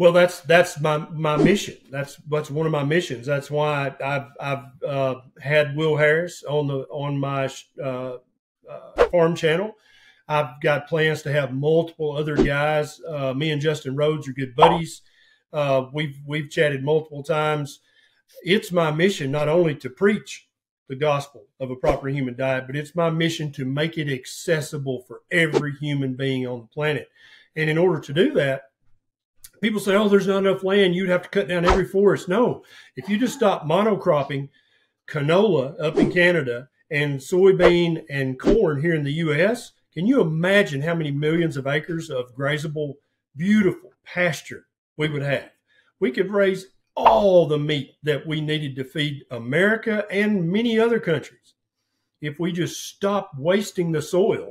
Well, that's that's my my mission. That's that's one of my missions. That's why I've I've uh, had Will Harris on the on my uh, uh, farm channel. I've got plans to have multiple other guys. Uh, me and Justin Rhodes are good buddies. Uh, we've we've chatted multiple times. It's my mission not only to preach the gospel of a proper human diet, but it's my mission to make it accessible for every human being on the planet. And in order to do that, people say, oh, there's not enough land. You'd have to cut down every forest. No, if you just stop monocropping canola up in Canada and soybean and corn here in the U.S., can you imagine how many millions of acres of grazable, beautiful pasture we would have? We could raise all the meat that we needed to feed America and many other countries if we just stopped wasting the soil